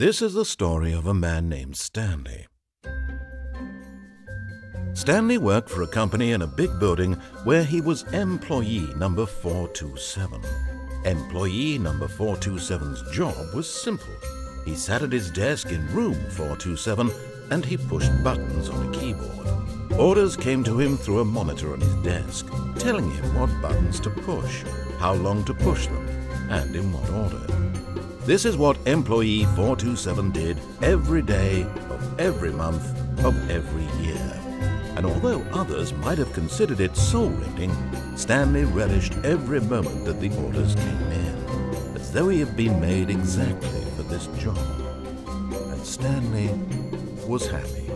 This is the story of a man named Stanley. Stanley worked for a company in a big building where he was employee number 427. Employee number 427's job was simple. He sat at his desk in room 427 and he pushed buttons on a keyboard. Orders came to him through a monitor on his desk, telling him what buttons to push, how long to push them, and in what order. This is what employee 427 did every day of every month of every year. And although others might have considered it soul-rending, Stanley relished every moment that the orders came in, as though he had been made exactly for this job. And Stanley was happy.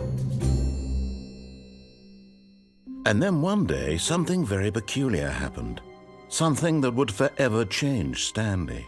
And then one day, something very peculiar happened. Something that would forever change Stanley.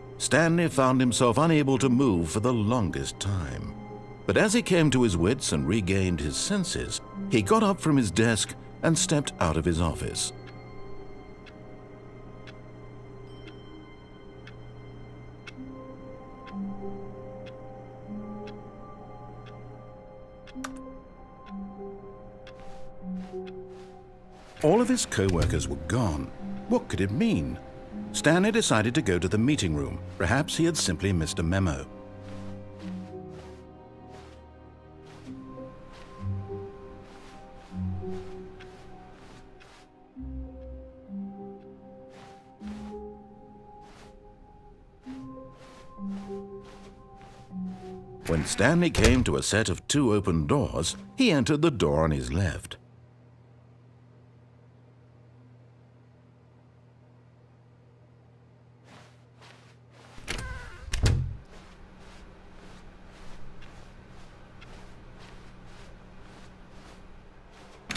Stanley found himself unable to move for the longest time. But as he came to his wits and regained his senses, he got up from his desk and stepped out of his office. All of his co-workers were gone. What could it mean? Stanley decided to go to the meeting room. Perhaps he had simply missed a memo. When Stanley came to a set of two open doors, he entered the door on his left.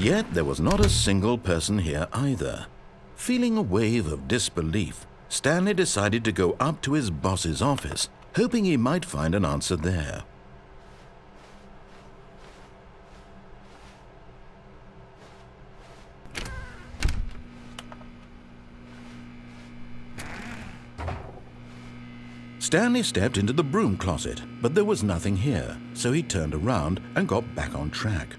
Yet there was not a single person here either. Feeling a wave of disbelief, Stanley decided to go up to his boss's office, hoping he might find an answer there. Stanley stepped into the broom closet, but there was nothing here, so he turned around and got back on track.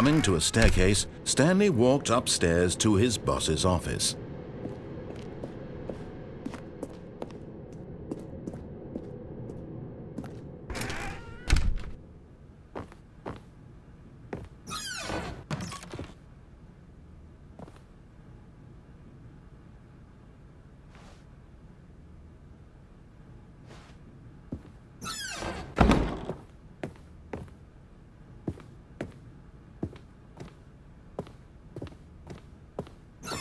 Coming to a staircase, Stanley walked upstairs to his boss's office.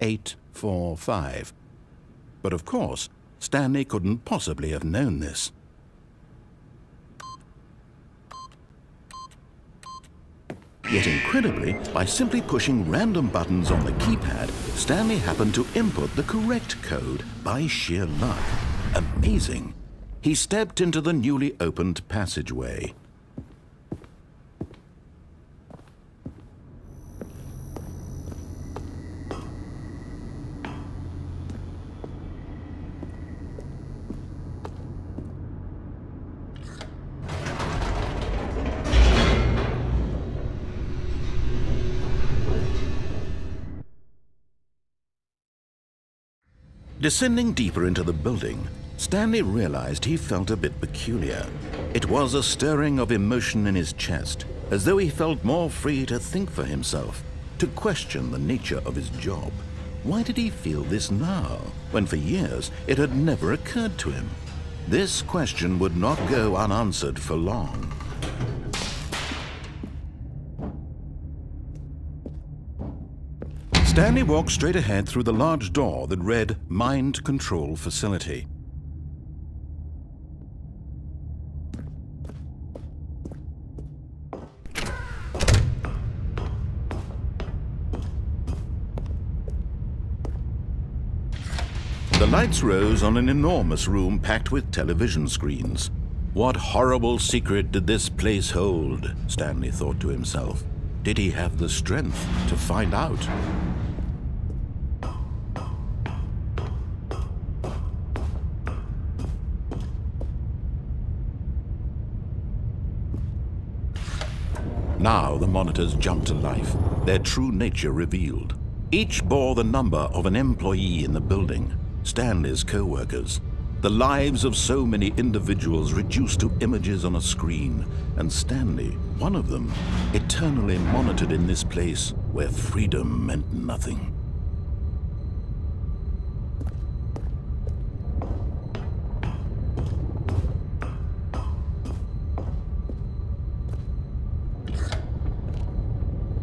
2845. But of course, Stanley couldn't possibly have known this. Yet incredibly, by simply pushing random buttons on the keypad, Stanley happened to input the correct code by sheer luck. Amazing. He stepped into the newly opened passageway. Descending deeper into the building, Stanley realized he felt a bit peculiar. It was a stirring of emotion in his chest, as though he felt more free to think for himself, to question the nature of his job. Why did he feel this now, when for years it had never occurred to him? This question would not go unanswered for long. Stanley walked straight ahead through the large door that read Mind Control Facility. The lights rose on an enormous room packed with television screens. What horrible secret did this place hold? Stanley thought to himself. Did he have the strength to find out? Now the monitors jumped to life, their true nature revealed. Each bore the number of an employee in the building, Stanley's co-workers. The lives of so many individuals reduced to images on a screen, and Stanley, one of them, eternally monitored in this place where freedom meant nothing.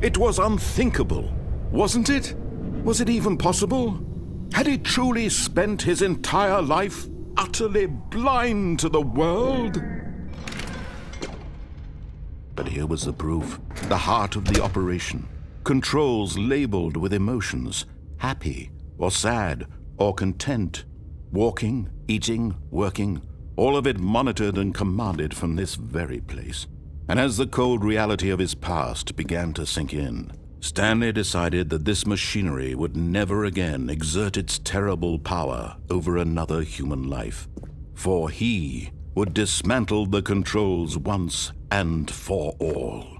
It was unthinkable, wasn't it? Was it even possible? Had he truly spent his entire life utterly blind to the world? But here was the proof. The heart of the operation. Controls labeled with emotions. Happy, or sad, or content. Walking, eating, working. All of it monitored and commanded from this very place. And as the cold reality of his past began to sink in, Stanley decided that this machinery would never again exert its terrible power over another human life. For he would dismantle the controls once and for all.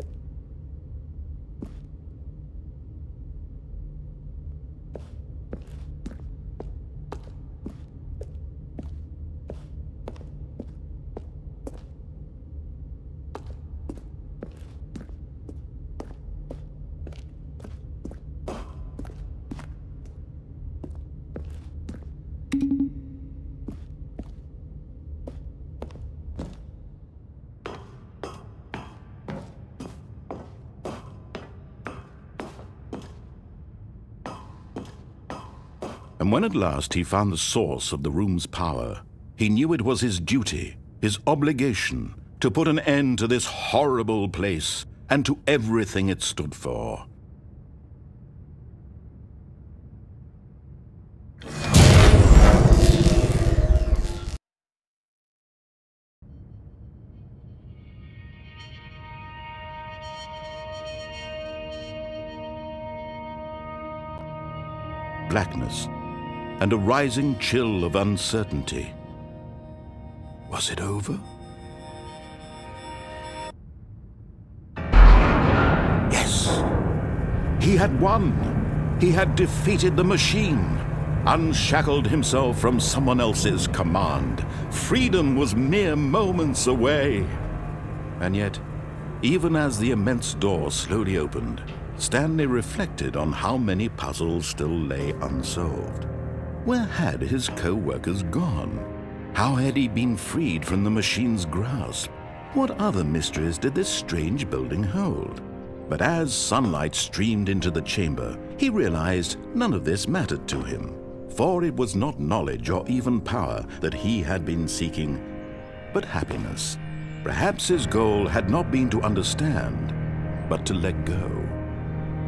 And when at last he found the source of the room's power, he knew it was his duty, his obligation, to put an end to this horrible place and to everything it stood for. And a rising chill of uncertainty. Was it over? Yes! He had won! He had defeated the machine! Unshackled himself from someone else's command. Freedom was mere moments away. And yet, even as the immense door slowly opened, Stanley reflected on how many puzzles still lay unsolved. Where had his co-workers gone? How had he been freed from the machine's grasp? What other mysteries did this strange building hold? But as sunlight streamed into the chamber, he realized none of this mattered to him, for it was not knowledge or even power that he had been seeking, but happiness. Perhaps his goal had not been to understand, but to let go.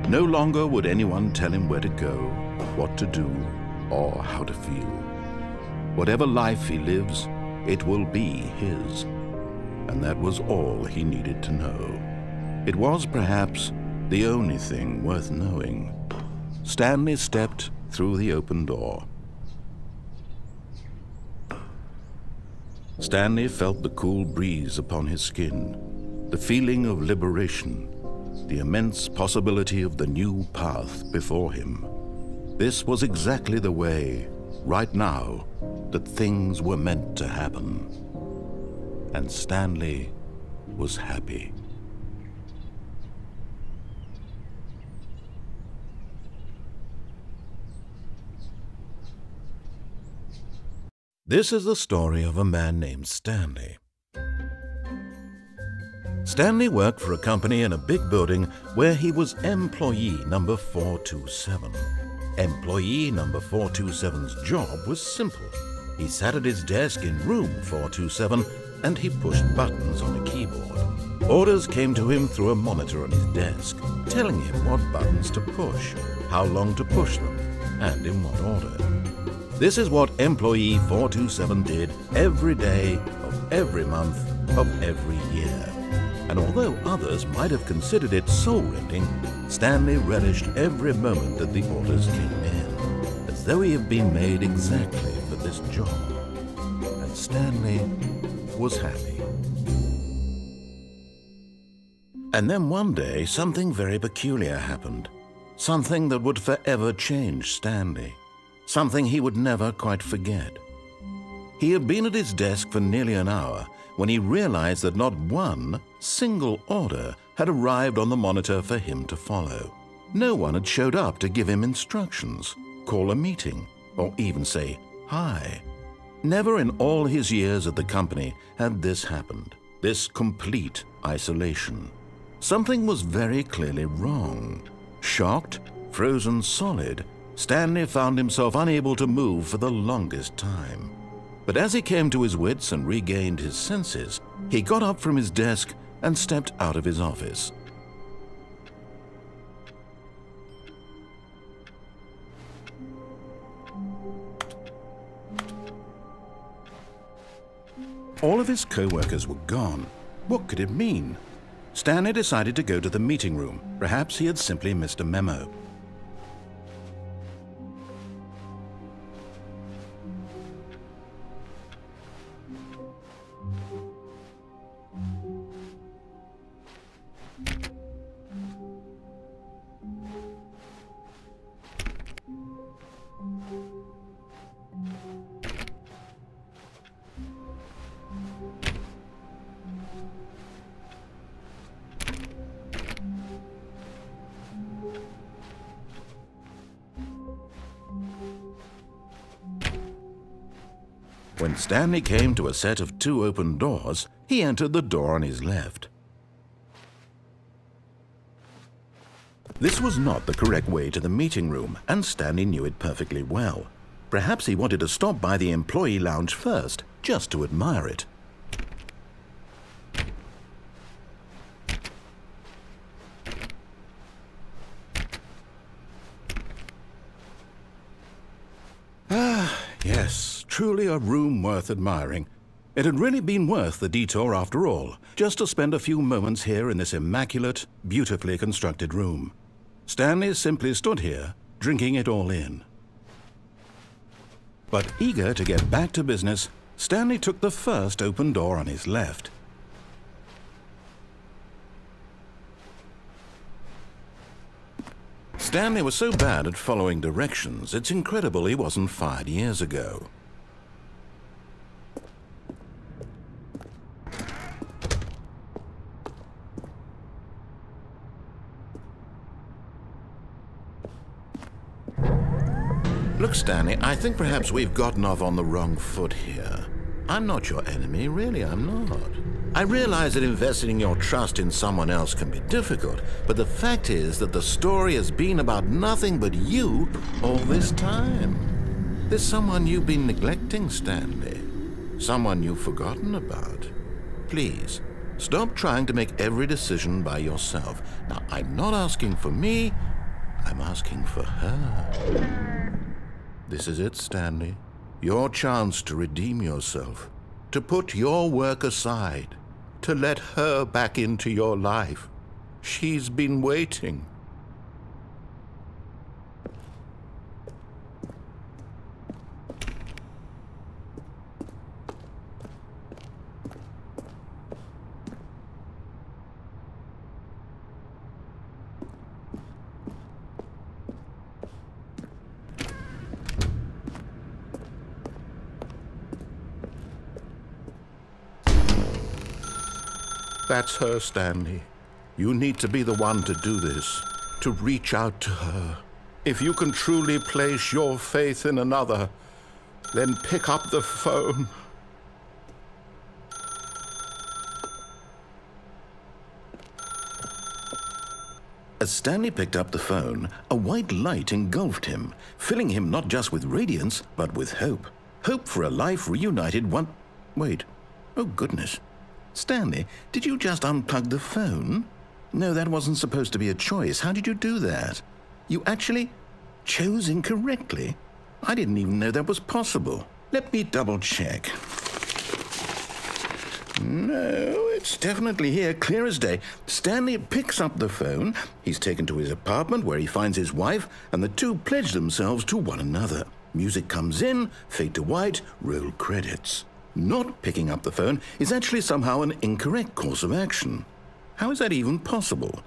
No longer would anyone tell him where to go, what to do, or how to feel. Whatever life he lives, it will be his. And that was all he needed to know. It was perhaps the only thing worth knowing. Stanley stepped through the open door. Stanley felt the cool breeze upon his skin, the feeling of liberation, the immense possibility of the new path before him. This was exactly the way, right now, that things were meant to happen. And Stanley was happy. This is the story of a man named Stanley. Stanley worked for a company in a big building where he was employee number 427. Employee number 427's job was simple. He sat at his desk in room 427 and he pushed buttons on a keyboard. Orders came to him through a monitor on his desk, telling him what buttons to push, how long to push them, and in what order. This is what Employee 427 did every day of every month of every year. And although others might have considered it soul-rending, Stanley relished every moment that the orders came in, as though he had been made exactly for this job. And Stanley was happy. And then one day, something very peculiar happened. Something that would forever change Stanley something he would never quite forget. He had been at his desk for nearly an hour when he realized that not one single order had arrived on the monitor for him to follow. No one had showed up to give him instructions, call a meeting, or even say hi. Never in all his years at the company had this happened, this complete isolation. Something was very clearly wrong. Shocked, frozen solid, Stanley found himself unable to move for the longest time. But as he came to his wits and regained his senses, he got up from his desk and stepped out of his office. All of his co-workers were gone. What could it mean? Stanley decided to go to the meeting room. Perhaps he had simply missed a memo. When Stanley came to a set of two open doors, he entered the door on his left. This was not the correct way to the meeting room, and Stanley knew it perfectly well. Perhaps he wanted to stop by the employee lounge first, just to admire it. Ah, yes, truly a room worth admiring. It had really been worth the detour after all, just to spend a few moments here in this immaculate, beautifully constructed room. Stanley simply stood here, drinking it all in. But eager to get back to business, Stanley took the first open door on his left. Stanley was so bad at following directions, it's incredible he wasn't fired years ago. Look, Stanley, I think perhaps we've gotten off on the wrong foot here. I'm not your enemy, really, I'm not. I realize that investing your trust in someone else can be difficult, but the fact is that the story has been about nothing but you all this time. There's someone you've been neglecting, Stanley. Someone you've forgotten about. Please, stop trying to make every decision by yourself. Now, I'm not asking for me, I'm asking for her. This is it, Stanley. Your chance to redeem yourself. to put your work aside, to let her back into your life. She's been waiting. That's her, Stanley. You need to be the one to do this, to reach out to her. If you can truly place your faith in another, then pick up the phone. As Stanley picked up the phone, a white light engulfed him, filling him not just with radiance, but with hope. Hope for a life reunited one. Wait. Oh, goodness. Stanley, did you just unplug the phone? No, that wasn't supposed to be a choice. How did you do that? You actually chose incorrectly? I didn't even know that was possible. Let me double check. No, it's definitely here, clear as day. Stanley picks up the phone. He's taken to his apartment where he finds his wife, and the two pledge themselves to one another. Music comes in, fade to white, roll credits. Not picking up the phone is actually somehow an incorrect course of action. How is that even possible?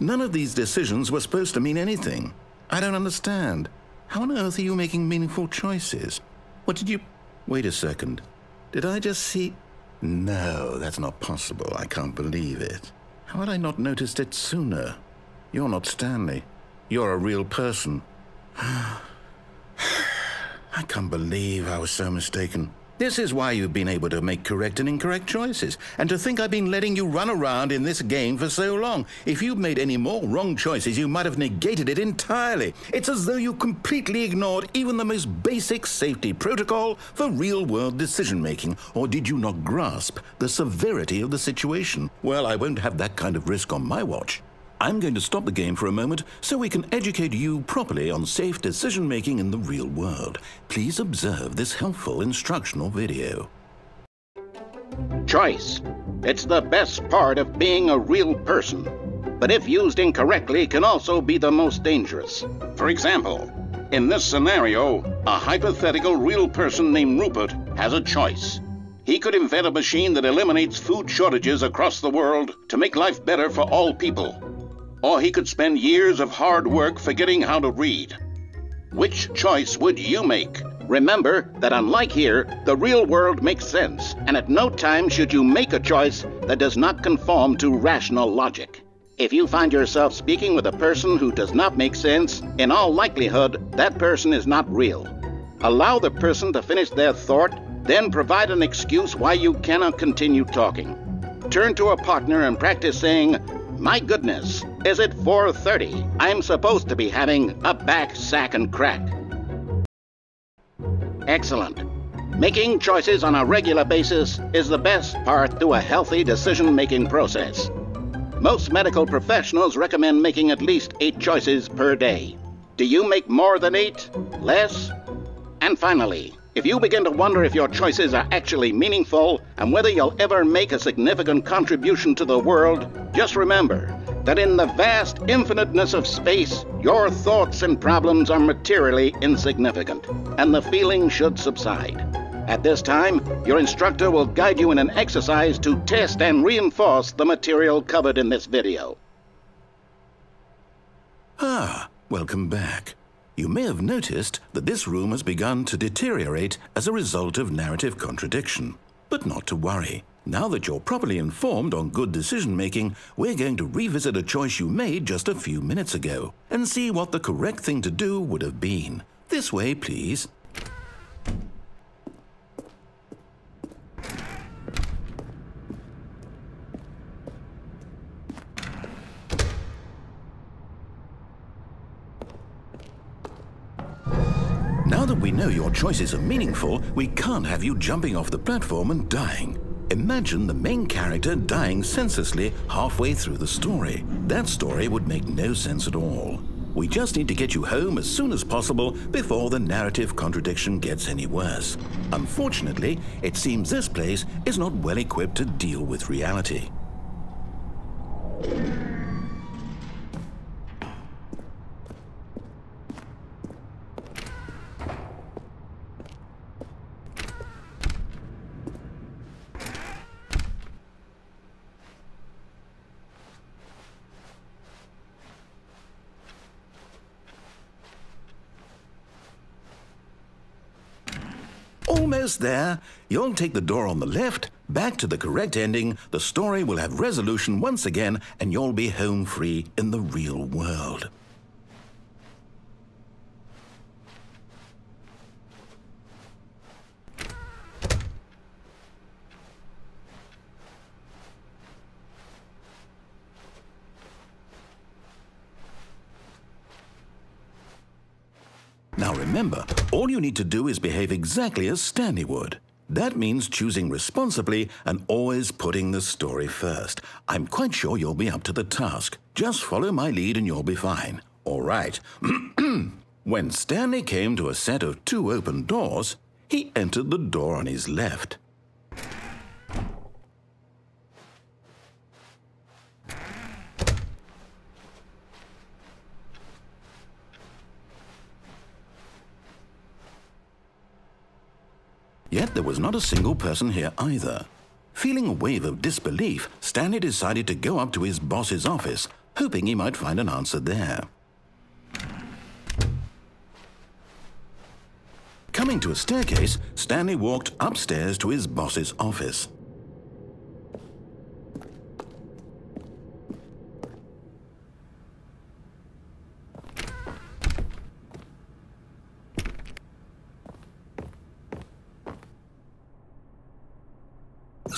None of these decisions were supposed to mean anything. I don't understand. How on earth are you making meaningful choices? What did you... Wait a second. Did I just see... No, that's not possible. I can't believe it. How had I not noticed it sooner? You're not Stanley. You're a real person. I can't believe I was so mistaken. This is why you've been able to make correct and incorrect choices. And to think I've been letting you run around in this game for so long. If you'd made any more wrong choices, you might have negated it entirely. It's as though you completely ignored even the most basic safety protocol for real world decision making. Or did you not grasp the severity of the situation? Well, I won't have that kind of risk on my watch. I'm going to stop the game for a moment so we can educate you properly on safe decision making in the real world. Please observe this helpful instructional video. Choice. It's the best part of being a real person. But if used incorrectly, can also be the most dangerous. For example, in this scenario, a hypothetical real person named Rupert has a choice. He could invent a machine that eliminates food shortages across the world to make life better for all people or he could spend years of hard work forgetting how to read. Which choice would you make? Remember that unlike here, the real world makes sense, and at no time should you make a choice that does not conform to rational logic. If you find yourself speaking with a person who does not make sense, in all likelihood, that person is not real. Allow the person to finish their thought, then provide an excuse why you cannot continue talking. Turn to a partner and practice saying, my goodness, is it 4.30? I'm supposed to be having a back, sack, and crack. Excellent. Making choices on a regular basis is the best part to a healthy decision-making process. Most medical professionals recommend making at least eight choices per day. Do you make more than eight? Less? And finally, if you begin to wonder if your choices are actually meaningful and whether you'll ever make a significant contribution to the world, just remember that in the vast infiniteness of space, your thoughts and problems are materially insignificant, and the feeling should subside. At this time, your instructor will guide you in an exercise to test and reinforce the material covered in this video. Ah, welcome back. You may have noticed that this room has begun to deteriorate as a result of narrative contradiction. But not to worry. Now that you're properly informed on good decision making, we're going to revisit a choice you made just a few minutes ago and see what the correct thing to do would have been. This way, please. Now that we know your choices are meaningful, we can't have you jumping off the platform and dying. Imagine the main character dying senselessly halfway through the story. That story would make no sense at all. We just need to get you home as soon as possible before the narrative contradiction gets any worse. Unfortunately, it seems this place is not well equipped to deal with reality. There. You'll take the door on the left, back to the correct ending, the story will have resolution once again, and you'll be home free in the real world. Now remember, all you need to do is behave exactly as Stanley would. That means choosing responsibly and always putting the story first. I'm quite sure you'll be up to the task. Just follow my lead and you'll be fine. All right. when Stanley came to a set of two open doors, he entered the door on his left. Yet there was not a single person here either. Feeling a wave of disbelief, Stanley decided to go up to his boss's office, hoping he might find an answer there. Coming to a staircase, Stanley walked upstairs to his boss's office.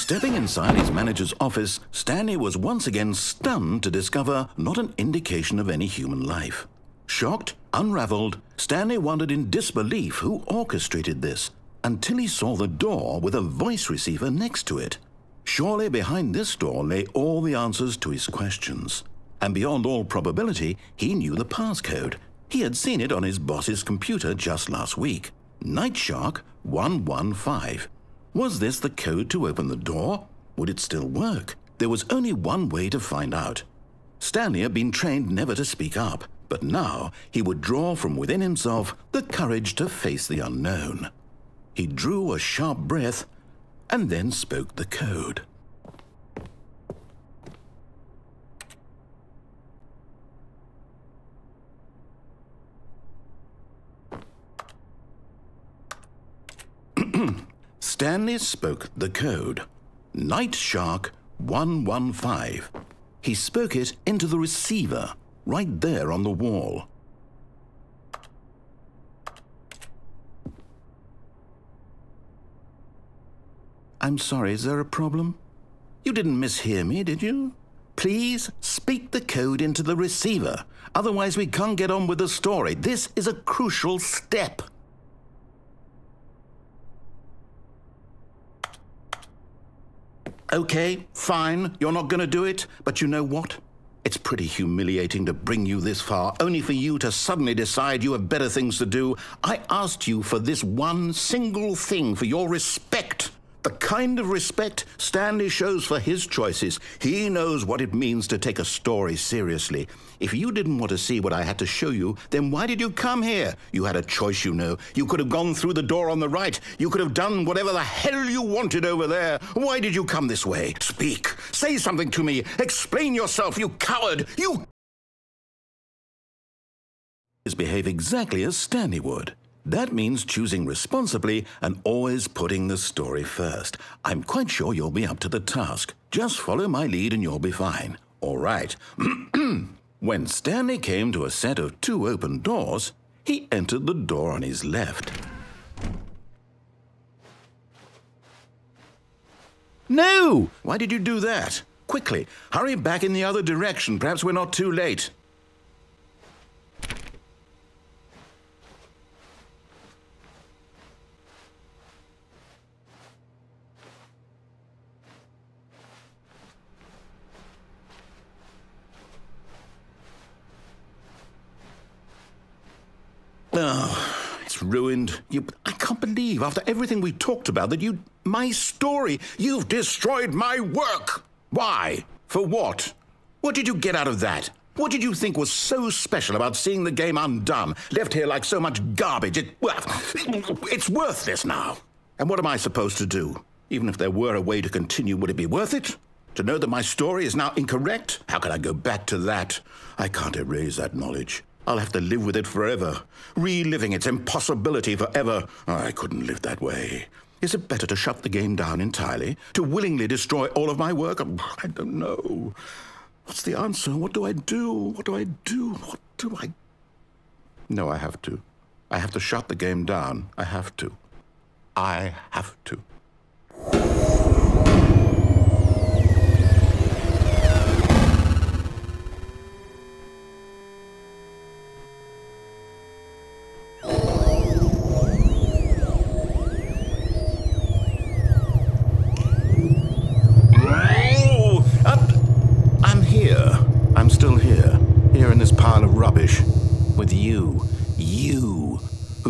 Stepping inside his manager's office, Stanley was once again stunned to discover not an indication of any human life. Shocked, unraveled, Stanley wondered in disbelief who orchestrated this until he saw the door with a voice receiver next to it. Surely behind this door lay all the answers to his questions. And beyond all probability, he knew the passcode. He had seen it on his boss's computer just last week. Nightshark 115. Was this the code to open the door? Would it still work? There was only one way to find out. Stanley had been trained never to speak up, but now he would draw from within himself the courage to face the unknown. He drew a sharp breath and then spoke the code. Stanley spoke the code. Night Shark 115. He spoke it into the receiver, right there on the wall. I'm sorry, is there a problem? You didn't mishear me, did you? Please speak the code into the receiver. Otherwise, we can't get on with the story. This is a crucial step. Okay, fine, you're not going to do it, but you know what? It's pretty humiliating to bring you this far, only for you to suddenly decide you have better things to do. I asked you for this one single thing, for your respect. The kind of respect Stanley shows for his choices. He knows what it means to take a story seriously. If you didn't want to see what I had to show you, then why did you come here? You had a choice, you know. You could have gone through the door on the right. You could have done whatever the hell you wanted over there. Why did you come this way? Speak. Say something to me. Explain yourself, you coward. You ...is behave exactly as Stanley would. That means choosing responsibly and always putting the story first. I'm quite sure you'll be up to the task. Just follow my lead and you'll be fine. All right. when Stanley came to a set of two open doors, he entered the door on his left. No! Why did you do that? Quickly, hurry back in the other direction. Perhaps we're not too late. Oh, ruined. You, I can't believe, after everything we talked about, that you. My story. You've destroyed my work. Why? For what? What did you get out of that? What did you think was so special about seeing the game undone, left here like so much garbage? It, well, it's worthless now. And what am I supposed to do? Even if there were a way to continue, would it be worth it? To know that my story is now incorrect? How can I go back to that? I can't erase that knowledge. I'll have to live with it forever, reliving its impossibility forever. Oh, I couldn't live that way. Is it better to shut the game down entirely? To willingly destroy all of my work? Um, I don't know. What's the answer? What do I do? What do I do? What do I. No, I have to. I have to shut the game down. I have to. I have to.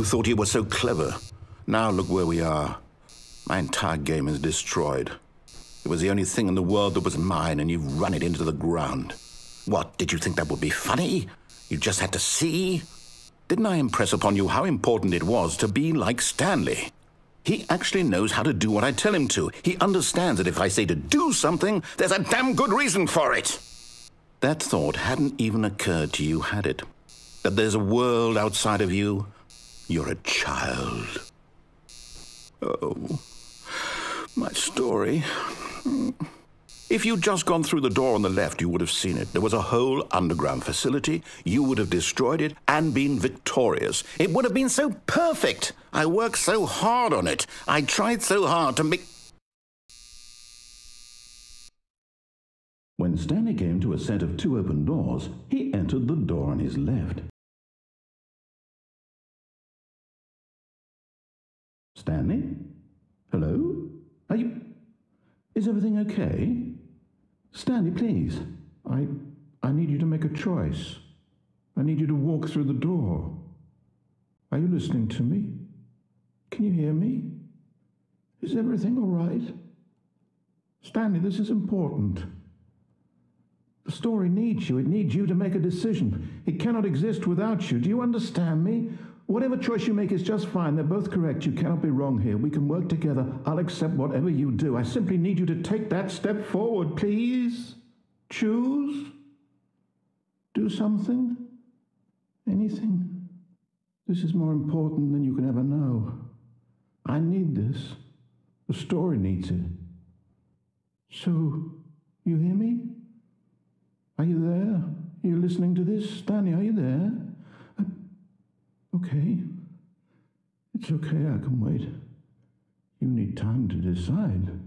Thought you were so clever. Now look where we are. My entire game is destroyed. It was the only thing in the world that was mine, and you've run it into the ground. What, did you think that would be funny? You just had to see? Didn't I impress upon you how important it was to be like Stanley? He actually knows how to do what I tell him to. He understands that if I say to do something, there's a damn good reason for it. That thought hadn't even occurred to you, had it? That there's a world outside of you, you're a child. Oh, my story. If you'd just gone through the door on the left, you would have seen it. There was a whole underground facility. You would have destroyed it and been victorious. It would have been so perfect. I worked so hard on it. I tried so hard to make. When Stanley came to a set of two open doors, he entered the door on his left. Stanley? Hello? Are you. Is everything okay? Stanley, please. I. I need you to make a choice. I need you to walk through the door. Are you listening to me? Can you hear me? Is everything all right? Stanley, this is important. The story needs you. It needs you to make a decision. It cannot exist without you. Do you understand me? Whatever choice you make is just fine. They're both correct. You cannot be wrong here. We can work together. I'll accept whatever you do. I simply need you to take that step forward, please. Choose. Do something. Anything. This is more important than you can ever know. I need this. The story needs it. So, you hear me? Are you there? Are you listening to this? Danny, are you there? Okay. It's okay, I can wait. You need time to decide.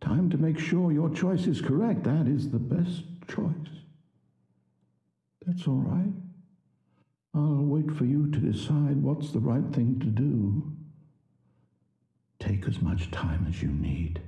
Time to make sure your choice is correct. That is the best choice. That's all right. I'll wait for you to decide what's the right thing to do. Take as much time as you need.